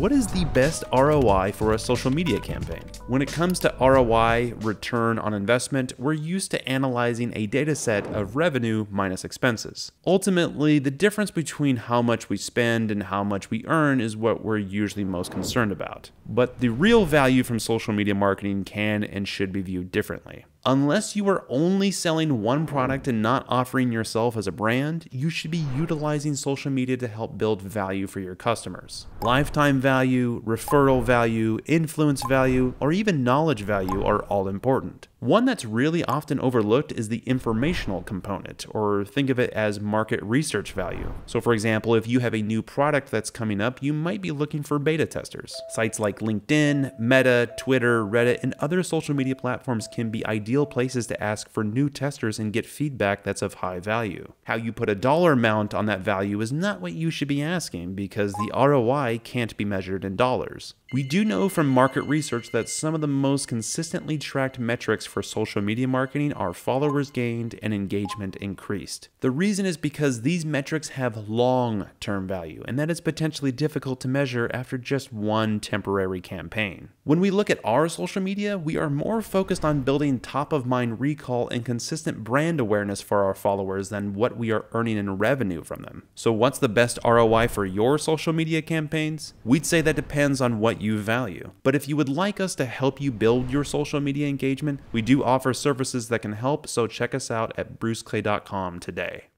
what is the best ROI for a social media campaign? When it comes to ROI, return on investment, we're used to analyzing a data set of revenue minus expenses. Ultimately, the difference between how much we spend and how much we earn is what we're usually most concerned about. But the real value from social media marketing can and should be viewed differently. Unless you are only selling one product and not offering yourself as a brand, you should be utilizing social media to help build value for your customers. Lifetime value, referral value, influence value, or even knowledge value are all important. One that's really often overlooked is the informational component, or think of it as market research value. So, for example, if you have a new product that's coming up, you might be looking for beta testers. Sites like LinkedIn, Meta, Twitter, Reddit, and other social media platforms can be ideal places to ask for new testers and get feedback that's of high value. How you put a dollar amount on that value is not what you should be asking because the ROI can't be measured in dollars. We do know from market research that some of the most consistently tracked metrics for social media marketing are followers gained and engagement increased. The reason is because these metrics have long term value, and that is potentially difficult to measure after just one temporary campaign. When we look at our social media, we are more focused on building top of mind recall and consistent brand awareness for our followers than what we are earning in revenue from them. So, what's the best ROI for your social media campaigns? We'd say that depends on what you value. But if you would like us to help you build your social media engagement, we do offer services that can help, so check us out at bruceclay.com today.